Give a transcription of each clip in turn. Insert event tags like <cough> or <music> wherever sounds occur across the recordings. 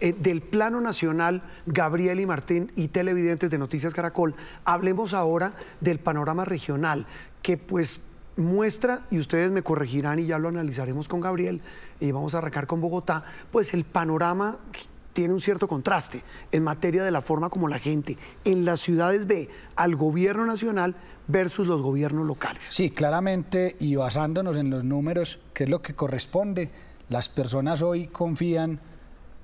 eh, del plano nacional, Gabriel y Martín y televidentes de Noticias Caracol, hablemos ahora del panorama regional, que pues muestra, y ustedes me corregirán y ya lo analizaremos con Gabriel, y vamos a arrancar con Bogotá, pues el panorama tiene un cierto contraste en materia de la forma como la gente en las ciudades ve al gobierno nacional versus los gobiernos locales. Sí, claramente, y basándonos en los números, que es lo que corresponde, las personas hoy confían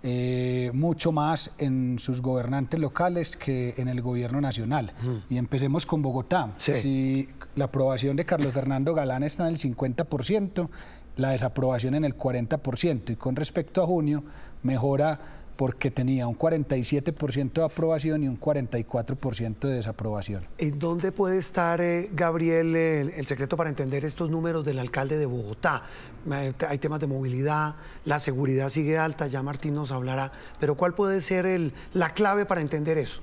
eh, mucho más en sus gobernantes locales que en el gobierno nacional. Y empecemos con Bogotá. Si la aprobación de Carlos Fernando Galán está en el 50%, la desaprobación en el 40%. Y con respecto a junio, mejora porque tenía un 47% de aprobación y un 44% de desaprobación. ¿En dónde puede estar, eh, Gabriel, el, secreto para entender estos números del alcalde de Bogotá? Hay temas de movilidad, la seguridad sigue alta, ya Martín nos hablará, pero ¿cuál puede ser la clave para entender eso?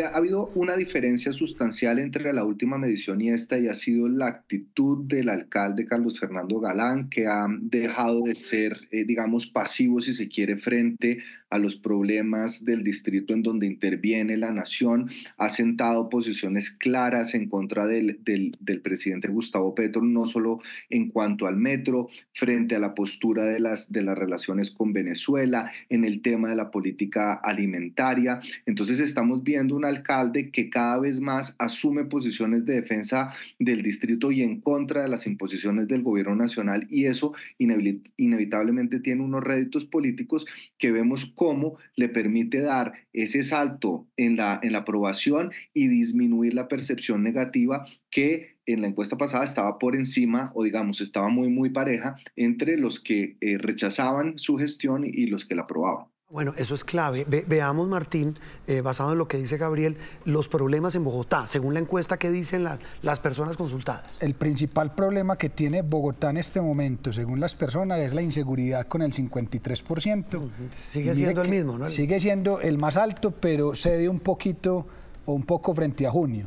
Ha habido una diferencia sustancial entre la última medición y esta y ha sido la actitud del alcalde Carlos Fernando Galán, que ha dejado de ser, eh, digamos, pasivo, si se quiere, frente a los problemas del distrito en donde interviene la nación, ha sentado posiciones claras en contra del, del, presidente Gustavo Petro, no solo en cuanto al metro, frente a la postura de las, de las relaciones con Venezuela, en el tema de la política alimentaria. Entonces estamos viendo un alcalde que cada vez más asume posiciones de defensa del distrito y en contra de las imposiciones del gobierno nacional y eso inevitablemente tiene unos réditos políticos que vemos cómo le permite dar ese salto en la, en la aprobación y disminuir la percepción negativa que en la encuesta pasada estaba por encima o digamos estaba muy muy pareja entre los que eh, rechazaban su gestión y los que la aprobaban. Bueno, eso es clave. veamos, Martín, eh, basado en lo que dice Gabriel, los problemas en Bogotá, según la encuesta que dicen las personas consultadas. El principal problema que tiene Bogotá en este momento, según las personas, es la inseguridad con el 53%. Sigue siendo el mismo, ¿no? Sigue siendo el más alto, pero cede un poquito o un poco frente a junio.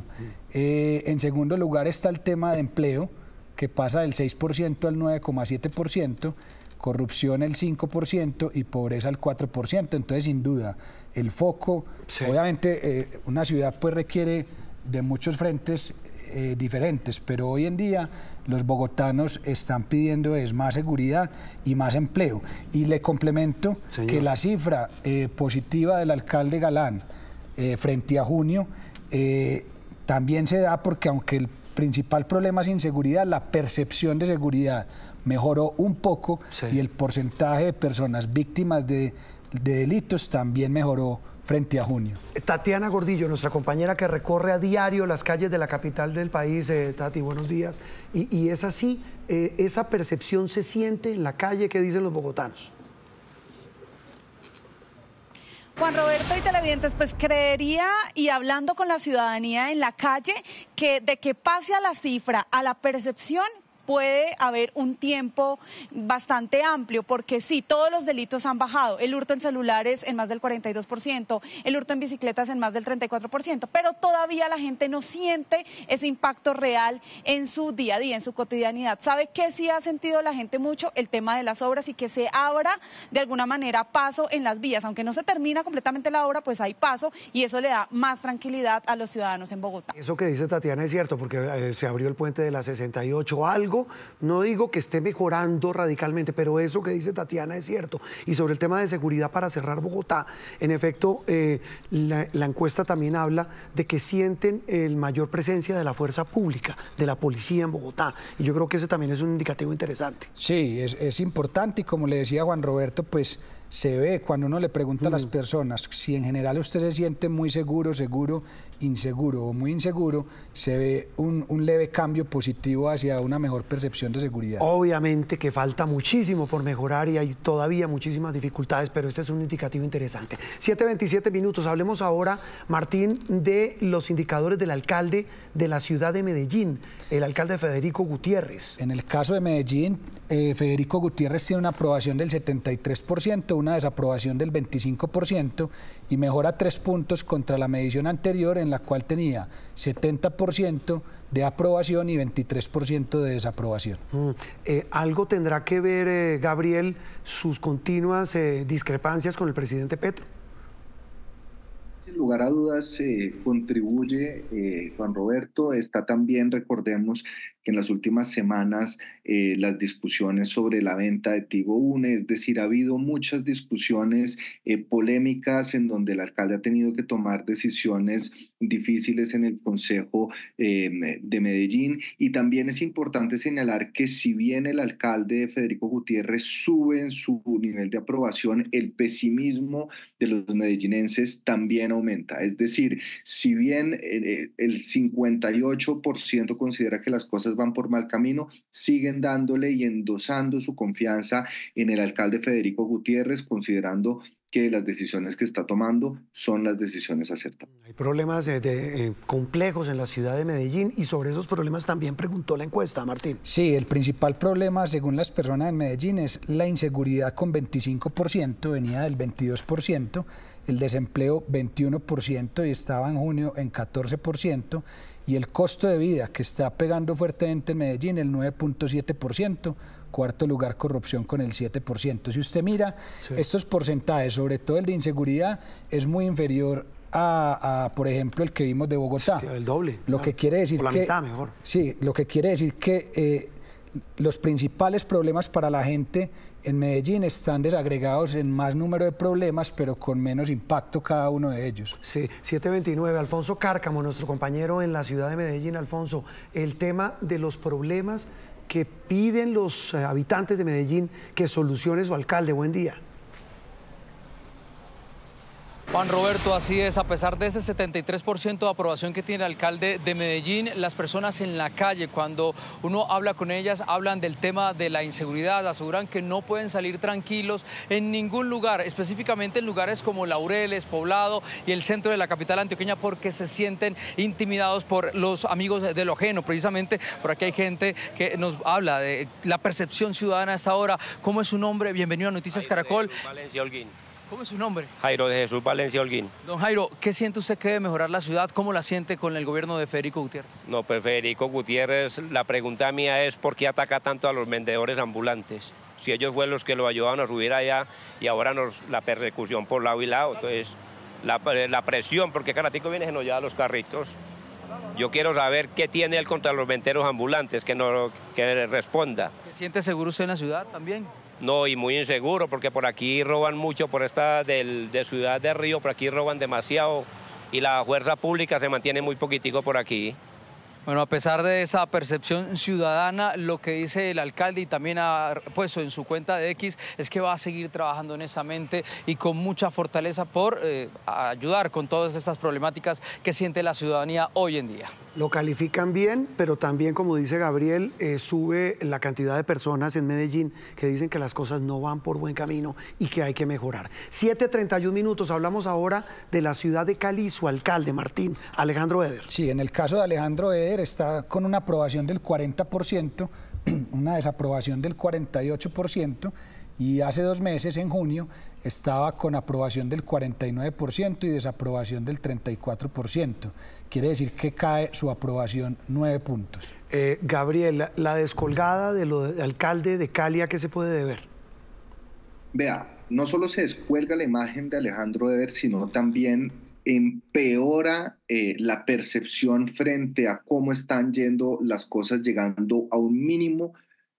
Eh, en segundo lugar está el tema de empleo, que pasa del 6% al 9,7% corrupción el 5% y pobreza el 4%. Entonces, sin duda, el foco, obviamente eh, una ciudad pues requiere de muchos frentes eh, diferentes, pero hoy en día los bogotanos están pidiendo es más seguridad y más empleo. Y le complemento que la cifra eh, positiva del alcalde Galán frente a junio también se da porque aunque el principal problema es inseguridad, la percepción de seguridad mejoró un poco y el porcentaje de personas víctimas de, delitos también mejoró frente a junio. Tatiana Gordillo, nuestra compañera que recorre a diario las calles de la capital del país, eh, Tati, buenos días. Y, es así, eh, esa percepción se siente en la calle, ¿qué dicen los bogotanos? Juan Roberto y televidentes, pues creería y hablando con la ciudadanía en la calle que de que pase a la cifra, a la percepción, puede haber un tiempo bastante amplio, porque sí, todos los delitos han bajado. El hurto en celulares en más del 42%, el hurto en bicicletas en más del 34%, pero todavía la gente no siente ese impacto real en su día a día, en su cotidianidad. ¿Sabe qué sí ha sentido la gente mucho? El tema de las obras y que se abra de alguna manera paso en las vías. Aunque no se termina completamente la obra, pues hay paso y eso le da más tranquilidad a los ciudadanos en Bogotá. Eso que dice Tatiana es cierto, porque eh, se abrió el puente de la 68, algo no digo que esté mejorando radicalmente, pero eso que dice Tatiana es cierto. Y sobre el tema de seguridad para cerrar Bogotá, en efecto, eh, la, encuesta también habla de que sienten el mayor presencia de la fuerza pública, de la policía en Bogotá. Y yo creo que ese también es un indicativo interesante. Sí, es, es importante y como le decía Juan Roberto, pues se ve cuando uno le pregunta a las mm. personas si en general usted se siente muy seguro, seguro, inseguro o muy inseguro, se ve un, leve cambio positivo hacia una mejor percepción de seguridad. Obviamente que falta muchísimo por mejorar y hay todavía muchísimas dificultades, pero este es un indicativo interesante. 7.27 minutos, hablemos ahora, Martín, de los indicadores del alcalde de la ciudad de Medellín, el alcalde Federico Gutiérrez. En el caso de Medellín, eh, Federico Gutiérrez tiene una aprobación del 73%, una desaprobación del 25% y mejora tres puntos contra la medición anterior en la cual tenía 70% de aprobación y 23% de desaprobación. Mm, eh, ¿Algo tendrá que ver, eh, Gabriel, sus continuas eh, discrepancias con el presidente Petro? Sin lugar a dudas contribuye Juan Roberto. Está también, recordemos, que en las últimas semanas eh, las discusiones sobre la venta de Tigo Une, es decir, ha habido muchas discusiones eh, polémicas en donde el alcalde ha tenido que tomar decisiones difíciles en el Consejo eh, de Medellín y también es importante señalar que si bien el alcalde Federico Gutiérrez sube en su nivel de aprobación, el pesimismo de los medellinenses también aumenta. Es decir, si bien el 58% considera que las cosas van por mal camino, siguen dándole y endosando su confianza en el alcalde Federico Gutiérrez, considerando que las decisiones que está tomando son las decisiones acertadas. Hay problemas de, eh, complejos en la ciudad de Medellín y sobre esos problemas también preguntó la encuesta, Martín. Sí, el principal problema, según las personas en Medellín, es la inseguridad con 25%, venía del 22%, el desempleo 21% y estaba en junio en 14%, y el costo de vida que está pegando fuertemente en Medellín, el 9.7%, cuarto lugar corrupción con el 7%. Si usted mira estos porcentajes, sobre todo el de inseguridad, es muy inferior a, por ejemplo, el que vimos de Bogotá. el doble. Lo que quiere decir la que, mitad mejor. Sí, lo que quiere decir que eh, los principales problemas para la gente en Medellín están desagregados en más número de problemas, pero con menos impacto cada uno de ellos. Sí, 729. Alfonso Cárcamo, nuestro compañero en la ciudad de Medellín. Alfonso, el tema de los problemas que piden los eh, habitantes de Medellín que solucione su alcalde. Buen día. Juan Roberto, así es, a pesar de ese 73% de aprobación que tiene el alcalde de Medellín, las personas en la calle, cuando uno habla con ellas, hablan del tema de la inseguridad, aseguran que no pueden salir tranquilos en ningún lugar, específicamente en lugares como Laureles, Poblado y el centro de la capital antioqueña, porque se sienten intimidados por los amigos de lo ajeno. Precisamente por aquí hay gente que nos habla de la percepción ciudadana a esta hora. ¿Cómo es su nombre? Bienvenido a Noticias Caracol. Valencia Holguín. ¿Cómo es su nombre? Jairo de Jesús Valencia Holguín. Don Jairo, ¿qué siente usted que debe mejorar la ciudad? ¿Cómo la siente con el gobierno de Federico Gutiérrez? No, pues Federico Gutiérrez, la pregunta mía es ¿por qué ataca tanto a los vendedores ambulantes? Si ellos fueron los que lo ayudaban a subir allá y ahora nos la persecución por lado y lado, entonces la, la presión, porque Caratico viene a los carritos. Yo quiero saber qué tiene él contra los venderos ambulantes, que, no, que responda. ¿Se siente seguro usted en la ciudad también? No, y muy inseguro porque por aquí roban mucho, por esta del, de Ciudad de Río, por aquí roban demasiado y la fuerza pública se mantiene muy poquitico por aquí. Bueno, a pesar de esa percepción ciudadana, lo que dice el alcalde y también ha puesto en su cuenta de X es que va a seguir trabajando honestamente y con mucha fortaleza por eh, ayudar con todas estas problemáticas que siente la ciudadanía hoy en día. Lo califican bien, pero también, como dice Gabriel, eh, sube la cantidad de personas en Medellín que dicen que las cosas no van por buen camino y que hay que mejorar. 7.31 minutos, hablamos ahora de la ciudad de Cali su alcalde, Martín Alejandro Eder. Sí, en el caso de Alejandro Eder está con una aprobación del 40%, <clears throat> una desaprobación del 48%, y hace dos meses, en junio, estaba con aprobación del 49% y desaprobación del 34%. Quiere decir que cae su aprobación nueve puntos. Eh, Gabriel, la descolgada del alcalde de Cali, ¿a qué se puede deber? Vea, no solo se descuelga la imagen de Alejandro Eder, sino también empeora eh, la percepción frente a cómo están yendo las cosas, llegando a un mínimo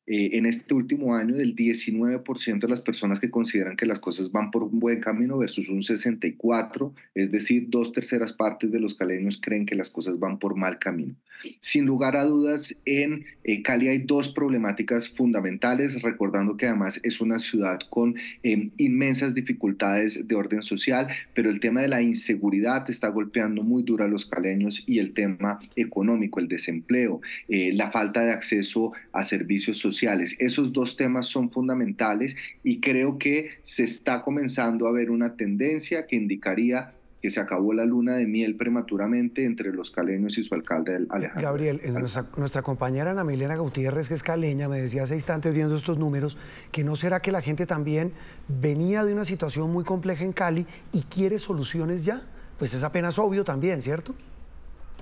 eh, en este último año del 19% de las personas que consideran que las cosas van por un buen camino versus un 64%, es decir, dos terceras partes de los caleños creen que las cosas van por mal camino. Sin lugar a dudas, en eh, Cali hay dos problemáticas fundamentales, recordando que además es una ciudad con em, inmensas dificultades de orden social, pero el tema de la inseguridad está golpeando muy duro a los caleños y el tema económico, el desempleo, eh, la falta de acceso a servicios sociales. Esos dos temas son fundamentales y creo que se está comenzando a ver una tendencia que indicaría que se acabó la luna de miel prematuramente entre los caleños y su alcalde Alejandro. Gabriel, nuestra, nuestra, compañera Ana Milena Gutiérrez, que es caleña, me decía hace instantes viendo estos números, que no será que la gente también venía de una situación muy compleja en Cali y quiere soluciones ya. Pues es apenas obvio también, ¿cierto?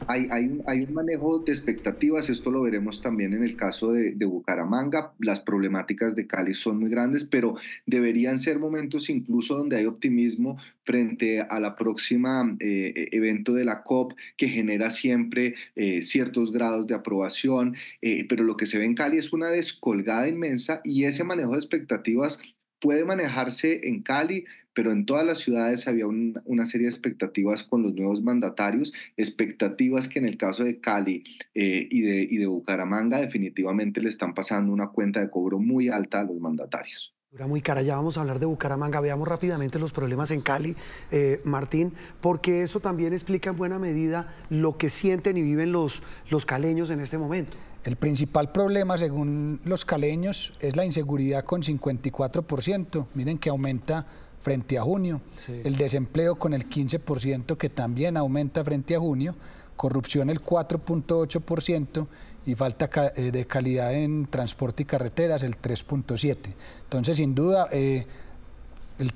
Hay, hay, un, manejo de expectativas, esto lo veremos también en el caso de, Bucaramanga, las problemáticas de Cali son muy grandes, pero deberían ser momentos incluso donde hay optimismo frente a la próxima eh, evento de la COP que genera siempre eh, ciertos grados de aprobación, eh, pero lo que se ve en Cali es una descolgada inmensa y ese manejo de expectativas puede manejarse en Cali, pero en todas las ciudades había una serie de expectativas con los nuevos mandatarios, expectativas que en el caso de Cali eh, y, de, y de Bucaramanga definitivamente le están pasando una cuenta de cobro muy alta a los mandatarios. Muy cara, ya vamos a hablar de Bucaramanga. Veamos rápidamente los problemas en Cali, eh, Martín, porque eso también explica en buena medida lo que sienten y viven los, los caleños en este momento. El principal problema, según los caleños, es la inseguridad con 54%. Miren que aumenta frente a junio. El desempleo con el 15%, que también aumenta frente a junio. Corrupción el 4.8% y falta eh, de calidad en transporte y carreteras el 3.7%. Entonces, sin duda, eh,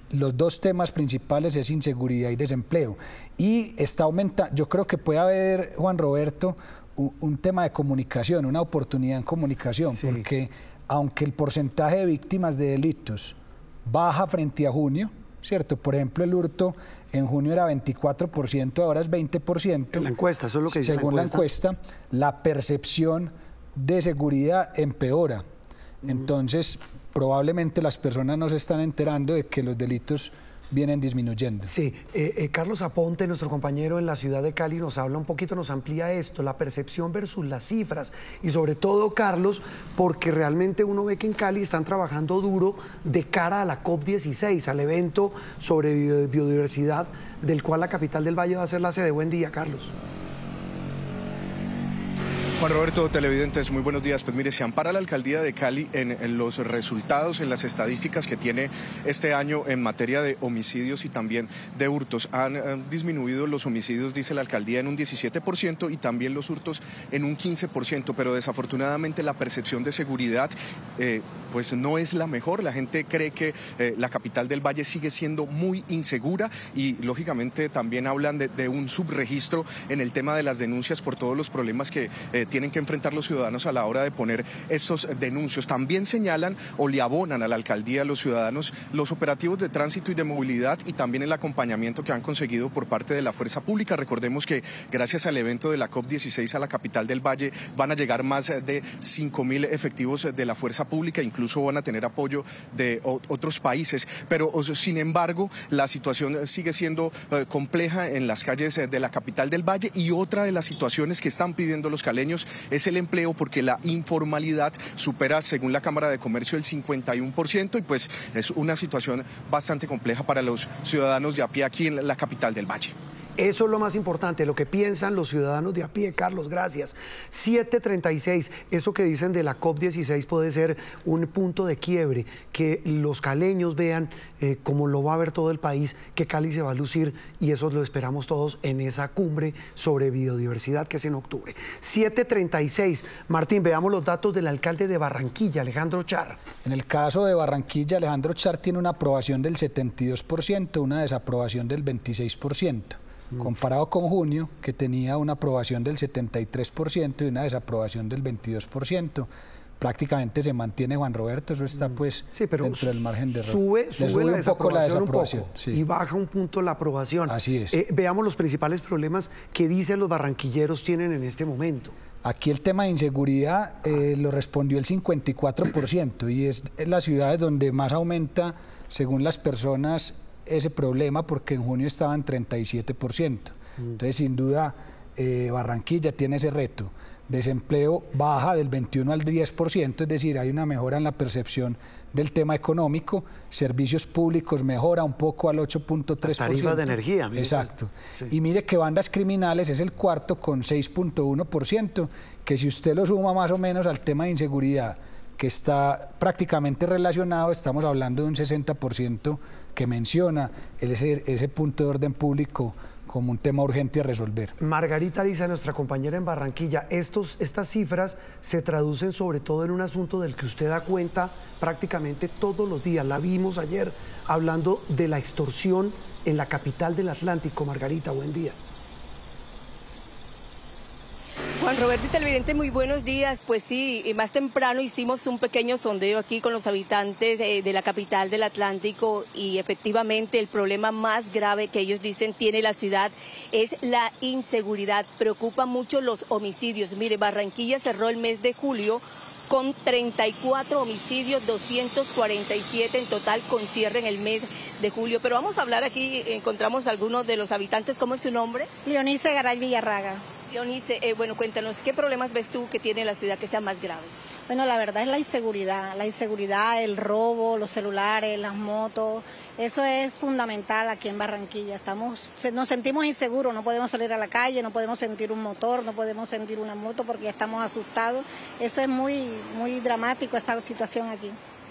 los dos temas principales es inseguridad y desempleo. Y está aumentando, yo creo que puede haber, Juan Roberto, un, tema de comunicación, una oportunidad en comunicación, porque aunque el porcentaje de víctimas de delitos baja frente a junio, ¿cierto? Por ejemplo, el hurto en junio era 24%, ahora es 20%. En la encuesta, eso es lo que dice Según la encuesta, la, percepción de seguridad empeora. Entonces, probablemente las personas no se están enterando de que los delitos vienen disminuyendo. Sí, eh, eh, Carlos Aponte, nuestro compañero en la ciudad de Cali, nos habla un poquito, nos amplía esto, la percepción versus las cifras. Y sobre todo, Carlos, porque realmente uno ve que en Cali están trabajando duro de cara a la COP16, al evento sobre biodiversidad, del cual la capital del Valle va a ser la sede. Buen día, Carlos. Juan Roberto, televidentes, muy buenos días. Pues mire, se ampara la alcaldía de Cali en, los resultados, en las estadísticas que tiene este año en materia de homicidios y también de hurtos. Han, disminuido los homicidios, dice la alcaldía, en un 17% y también los hurtos en un 15%, pero desafortunadamente la percepción de seguridad eh, pues no es la mejor. La gente cree que eh, la capital del Valle sigue siendo muy insegura y lógicamente también hablan de, un subregistro en el tema de las denuncias por todos los problemas que eh, tienen que enfrentar los ciudadanos a la hora de poner estos denuncios. También señalan o le abonan a la alcaldía, a los ciudadanos, los operativos de tránsito y de movilidad y también el acompañamiento que han conseguido por parte de la fuerza pública. Recordemos que gracias al evento de la COP16 a la capital del Valle van a llegar más de 5 mil efectivos de la fuerza pública, incluso van a tener apoyo de otros países. Pero sin embargo, la situación sigue siendo eh, compleja en las calles de la capital del Valle y otra de las situaciones que están pidiendo los caleños es el empleo porque la informalidad supera, según la Cámara de Comercio, el 51% y pues es una situación bastante compleja para los ciudadanos de a pie aquí en la capital del Valle. Eso es lo más importante, lo que piensan los ciudadanos de a pie. Carlos, gracias. 736, eso que dicen de la COP16 puede ser un punto de quiebre, que los caleños vean eh, como lo va a ver todo el país, que Cali se va a lucir y eso lo esperamos todos en esa cumbre sobre biodiversidad que es en octubre. 736, Martín, veamos los datos del alcalde de Barranquilla, Alejandro Char. En el caso de Barranquilla, Alejandro Char tiene una aprobación del 72%, una desaprobación del 26%. Mm. comparado con junio, que tenía una aprobación del 73% y una desaprobación del 22%. Prácticamente se mantiene Juan Roberto, eso está mm. pues dentro del margen de error. Sube, sube, un poco la desaprobación y baja un punto la aprobación. Así es. Eh, veamos los principales problemas que dicen los barranquilleros tienen en este momento. Aquí el tema de inseguridad eh, lo respondió el 54% y es en las ciudades donde más aumenta, según las personas, ese problema porque en junio estaba en 37%. Mm. Entonces, sin duda, eh, Barranquilla tiene ese reto. Desempleo baja del 21 al 10%, es decir, hay una mejora en la percepción del tema económico. Servicios públicos mejora un poco al 8.3%. Tarifas de energía. Exacto. Y mire que bandas criminales es el cuarto con 6.1%, que si usted lo suma más o menos al tema de inseguridad, que está prácticamente relacionado, estamos hablando de un 60% que menciona ese, ese punto de orden público como un tema urgente a resolver. Margarita Lisa, nuestra compañera en Barranquilla, estos, estas cifras se traducen sobre todo en un asunto del que usted da cuenta prácticamente todos los días. La vimos ayer hablando de la extorsión en la capital del Atlántico. Margarita, buen día. Roberto y televidente, muy buenos días. Pues sí, más temprano hicimos un pequeño sondeo aquí con los habitantes eh, de la capital del Atlántico y efectivamente el problema más grave que ellos dicen tiene la ciudad es la inseguridad. Preocupa mucho los homicidios. Mire, Barranquilla cerró el mes de julio con 34 homicidios, 247 en total con cierre en el mes de julio. Pero vamos a hablar aquí, encontramos algunos de los habitantes. ¿Cómo es su nombre? Leonice Garay Villarraga. Leonice, eh, bueno, cuéntanos, ¿qué problemas ves tú que tiene la ciudad que sea más grave? Bueno, la verdad es la inseguridad, la inseguridad, el robo, los celulares, las motos, eso es fundamental aquí en Barranquilla. Estamos, nos sentimos inseguros, no podemos salir a la calle, no podemos sentir un motor, no podemos sentir una moto porque estamos asustados. Eso es muy, muy dramático esa situación aquí.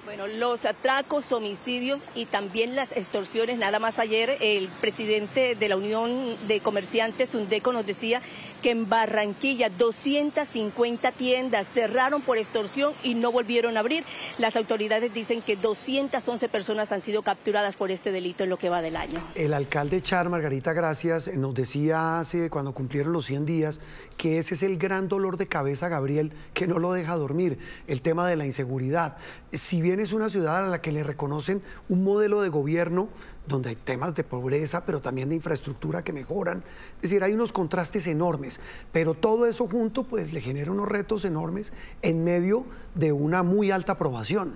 Bueno, los atracos, homicidios y también las extorsiones. Nada más ayer el presidente de la Unión de Comerciantes, Undeco, nos decía que en Barranquilla 250 tiendas cerraron por extorsión y no volvieron a abrir. Las autoridades dicen que 211 personas han sido capturadas por este delito en lo que va del año. El alcalde Char, Margarita Gracias, nos decía hace cuando cumplieron los 100 días que ese es el gran dolor de cabeza, Gabriel, que no lo deja dormir, el tema de la inseguridad. Si bien es una ciudad a la que le reconocen un modelo de gobierno donde hay temas de pobreza, pero también de infraestructura que mejoran. Es decir, hay unos contrastes enormes, pero todo eso junto pues le genera unos retos enormes en medio de una muy alta aprobación.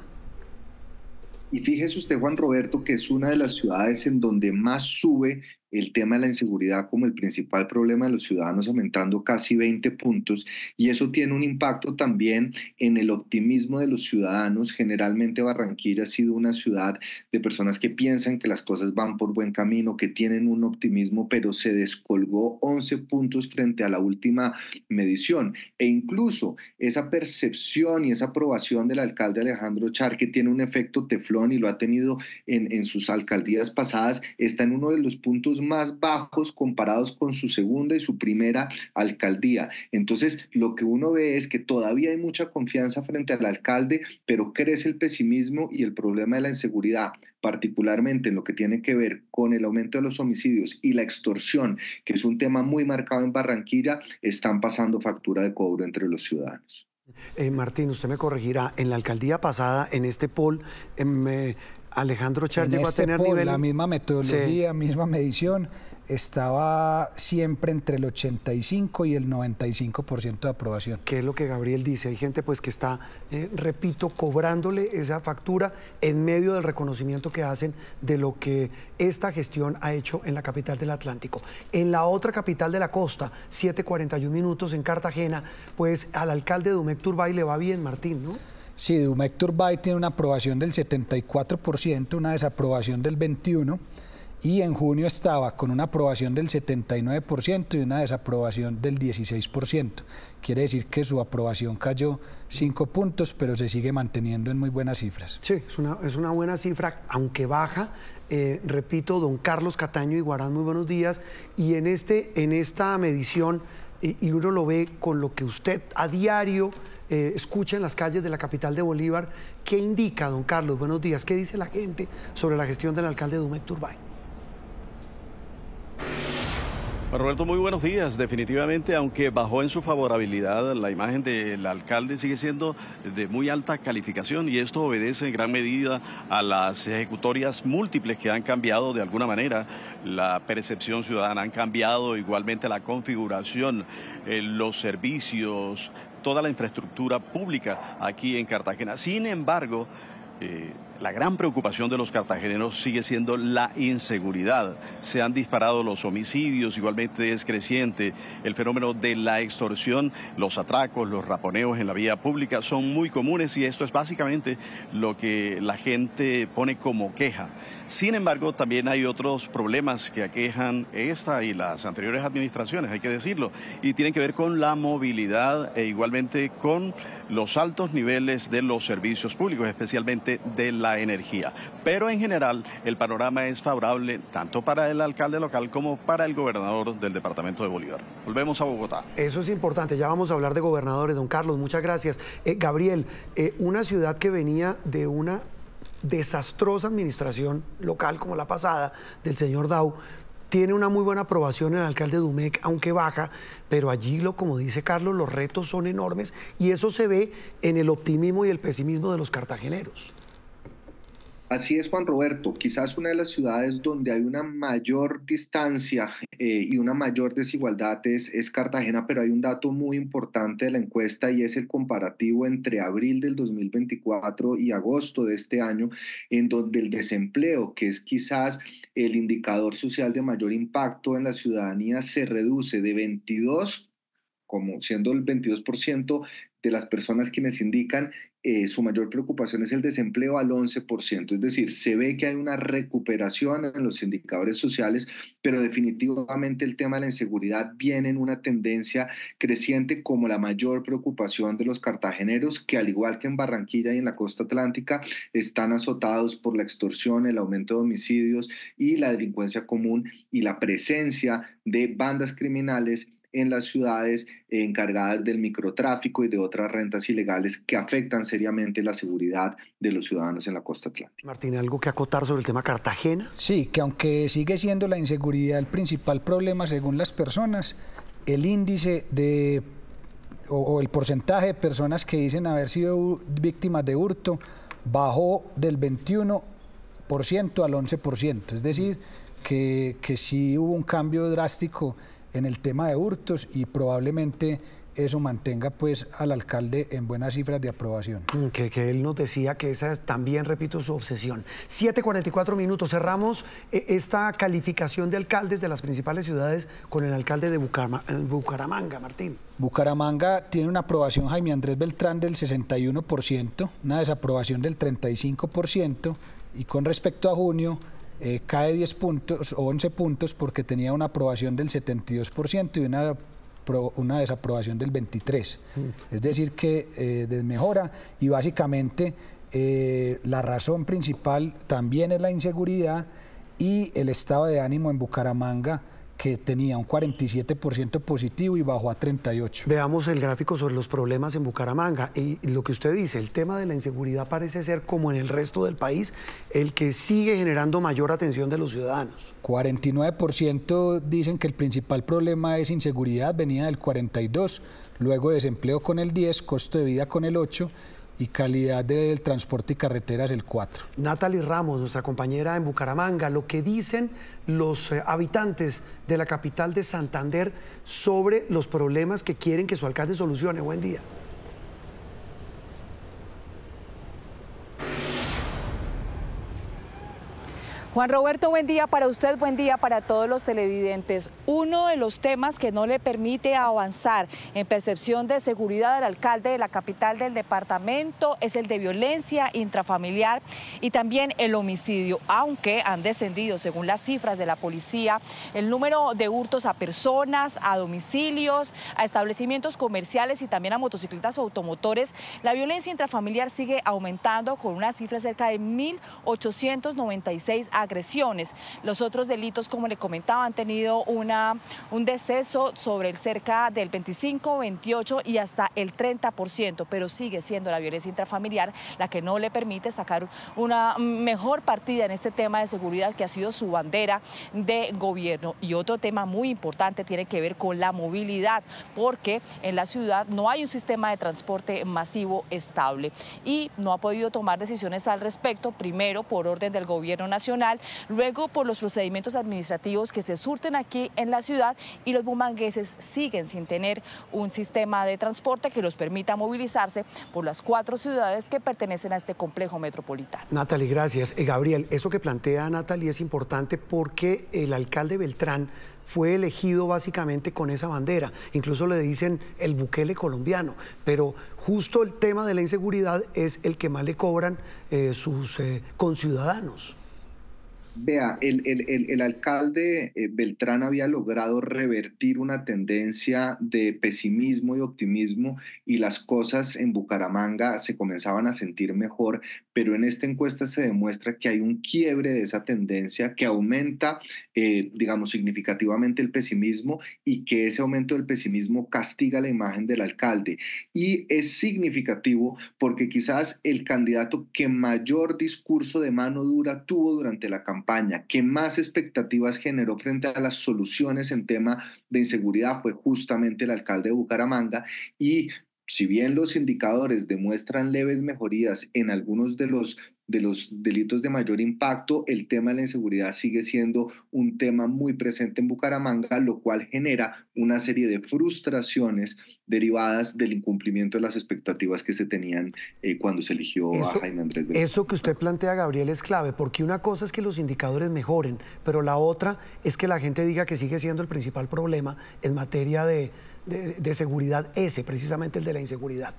Y fíjese usted, Juan Roberto, que es una de las ciudades en donde más sube el tema de la inseguridad como el principal problema de los ciudadanos, aumentando casi 20 puntos, y eso tiene un impacto también en el optimismo de los ciudadanos. Generalmente Barranquilla ha sido una ciudad de personas que piensan que las cosas van por buen camino, que tienen un optimismo, pero se descolgó 11 puntos frente a la última medición. E incluso esa percepción y esa aprobación del alcalde Alejandro Char, que tiene un efecto teflón y lo ha tenido en, en sus alcaldías pasadas, está en uno de los puntos más bajos comparados con su segunda y su primera alcaldía. Entonces, lo que uno ve es que todavía hay mucha confianza frente al alcalde, pero crece el pesimismo y el problema de la inseguridad particularmente en lo que tiene que ver con el aumento de los homicidios y la extorsión, que es un tema muy marcado en Barranquilla, están pasando factura de cobro entre los ciudadanos. Eh, Martín, usted me corregirá, en la alcaldía pasada, en este poll, em, Alejandro Char llegó a este tener nivel... La misma metodología, misma medición, estaba siempre entre el 85 y el 95% de aprobación. ¿Qué es lo que Gabriel dice? Hay gente pues que está, eh, repito, cobrándole esa factura en medio del reconocimiento que hacen de lo que esta gestión ha hecho en la capital del Atlántico. En la otra capital de la costa, 7.41 minutos en Cartagena, pues al alcalde Dumec Turbay le va bien, Martín, ¿no? Sí, Dumec Turbay tiene una aprobación del 74%, una desaprobación del 21%, y en junio estaba con una aprobación del 79% y una desaprobación del 16%. Quiere decir que su aprobación cayó 5 puntos, pero se sigue manteniendo en muy buenas cifras. Sí, es una, es una buena cifra, aunque baja. Eh, repito, don Carlos Cataño y Guarán, muy buenos días. Y en, este, en esta medición, y uno lo ve con lo que usted a diario eh, escucha en las calles de la capital de Bolívar. ¿Qué indica, don Carlos? Buenos días. ¿Qué dice la gente sobre la gestión del alcalde Dumec Turbay? Roberto, muy buenos días. Definitivamente, aunque bajó en su favorabilidad, la imagen del alcalde sigue siendo de muy alta calificación y esto obedece en gran medida a las ejecutorias múltiples que han cambiado de alguna manera. La percepción ciudadana han cambiado, igualmente la configuración, eh, los servicios, toda la infraestructura pública aquí en Cartagena. Sin embargo, eh, la gran preocupación de los cartageneros sigue siendo la inseguridad. Se han disparado los homicidios, igualmente es creciente el fenómeno de la extorsión, los atracos, los raponeos en la vía pública son muy comunes y esto es básicamente lo que la gente pone como queja. Sin embargo, también hay otros problemas que aquejan esta y las anteriores administraciones, hay que decirlo, y tienen que ver con la movilidad e igualmente con los altos niveles de los servicios públicos, especialmente de la energía. Pero en general el panorama es favorable tanto para el alcalde local como para el gobernador del departamento de Bolívar. Volvemos a Bogotá. Eso es importante, ya vamos a hablar de gobernadores, don Carlos, muchas gracias. Eh, Gabriel, eh, una ciudad que venía de una desastrosa administración local como la pasada del señor Dau, tiene una muy buena aprobación el alcalde Dumec, aunque baja, pero allí, lo, como dice Carlos, los retos son enormes y eso se ve en el optimismo y el pesimismo de los cartageneros. Así es, Juan Roberto. Quizás una de las ciudades donde hay una mayor distancia eh, y una mayor desigualdad es, es, Cartagena, pero hay un dato muy importante de la encuesta y es el comparativo entre abril del 2024 y agosto de este año, en donde el desempleo, que es quizás el indicador social de mayor impacto en la ciudadanía, se reduce de 22 como siendo el 22% de las personas quienes indican eh, su mayor preocupación es el desempleo al 11%. Es decir, se ve que hay una recuperación en los indicadores sociales, pero definitivamente el tema de la inseguridad viene en una tendencia creciente como la mayor preocupación de los cartageneros, que al igual que en Barranquilla y en la costa atlántica, están azotados por la extorsión, el aumento de homicidios y la delincuencia común y la presencia de bandas criminales en las ciudades encargadas del microtráfico y de otras rentas ilegales que afectan seriamente la seguridad de los ciudadanos en la costa atlántica. Martín, ¿algo que acotar sobre el tema Cartagena? Sí, que aunque sigue siendo la inseguridad el principal problema según las personas, el índice de o, el porcentaje de personas que dicen haber sido víctimas de hurto bajó del 21% al 11%. Es decir, que, que sí hubo un cambio drástico en el tema de hurtos y probablemente eso mantenga pues al alcalde en buenas cifras de aprobación. Mm, que, que, él nos decía que esa es también, repito, su obsesión. 7.44 minutos, cerramos eh, esta calificación de alcaldes de las principales ciudades con el alcalde de Bucaramanga, Martín. Bucaramanga tiene una aprobación, Jaime Andrés Beltrán, del 61%, una desaprobación del 35%, y con respecto a junio, eh, cae 10 puntos o 11 puntos porque tenía una aprobación del 72% y una, una desaprobación del 23%. Mm. Es decir, que eh, desmejora y básicamente eh, la razón principal también es la inseguridad y el estado de ánimo en Bucaramanga que tenía un 47% positivo y bajó a 38%. Veamos el gráfico sobre los problemas en Bucaramanga. Y lo que usted dice, el tema de la inseguridad parece ser, como en el resto del país, el que sigue generando mayor atención de los ciudadanos. 49% dicen que el principal problema es inseguridad, venía del 42%, luego desempleo con el 10%, costo de vida con el 8% y calidad del transporte y carreteras el 4. Natalie Ramos, nuestra compañera en Bucaramanga, lo que dicen los eh, habitantes de la capital de Santander sobre los problemas que quieren que su alcalde solucione. Buen día. Juan Roberto, buen día para usted, buen día para todos los televidentes. Uno de los temas que no le permite avanzar en percepción de seguridad del alcalde de la capital del departamento es el de violencia intrafamiliar y también el homicidio, aunque han descendido, según las cifras de la policía, el número de hurtos a personas, a domicilios, a establecimientos comerciales y también a motocicletas o automotores. La violencia intrafamiliar sigue aumentando con una cifra cerca de 1.896 agresiones. Los otros delitos, como le comentaba, han tenido un deceso sobre el cerca del 25, 28 y hasta el 30%, pero sigue siendo la violencia intrafamiliar la que no le permite sacar una mejor partida en este tema de seguridad que ha sido su bandera de gobierno. Y otro tema muy importante tiene que ver con la movilidad, porque en la ciudad no hay un sistema de transporte masivo estable y no ha podido tomar decisiones al respecto, primero por orden del gobierno nacional, luego por los procedimientos administrativos que se surten aquí en la ciudad y los bumangueses siguen sin tener un sistema de transporte que los permita movilizarse por las cuatro ciudades que pertenecen a este complejo metropolitano. Natalie, gracias. Eh, Gabriel, eso que plantea Natalie es importante porque el alcalde Beltrán fue elegido básicamente con esa bandera. Incluso le dicen el buquele colombiano. Pero justo el tema de la inseguridad es el que más le cobran eh, sus eh, conciudadanos. Vea, el, el, alcalde eh, Beltrán había logrado revertir una tendencia de pesimismo y optimismo y las cosas en Bucaramanga se comenzaban a sentir mejor, pero en esta encuesta se demuestra que hay un quiebre de esa tendencia que aumenta, eh, digamos, significativamente el pesimismo y que ese aumento del pesimismo castiga la imagen del alcalde. Y es significativo porque quizás el candidato que mayor discurso de mano dura tuvo durante la campaña campaña. Que más expectativas generó frente a las soluciones en tema de inseguridad fue justamente el alcalde de Bucaramanga. Y si bien los indicadores demuestran leves mejorías en algunos de los de los delitos de mayor impacto, el tema de la inseguridad sigue siendo un tema muy presente en Bucaramanga, lo cual genera una serie de frustraciones derivadas del incumplimiento de las expectativas que se tenían eh, cuando se eligió a Jaime Andrés Beltrán. Eso que usted plantea, Gabriel, es clave, porque una cosa es que los indicadores mejoren, pero la otra es que la gente diga que sigue siendo el principal problema en materia de de, seguridad ese, precisamente el de la inseguridad.